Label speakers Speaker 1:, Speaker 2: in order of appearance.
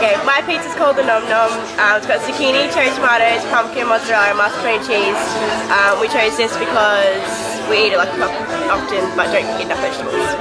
Speaker 1: Okay, my pizza's called the Nom Nom. Um, it's got zucchini, cherry tomatoes, pumpkin, mozzarella, mascarpone cheese. Um, we chose this because we eat it like often but don't eat enough vegetables.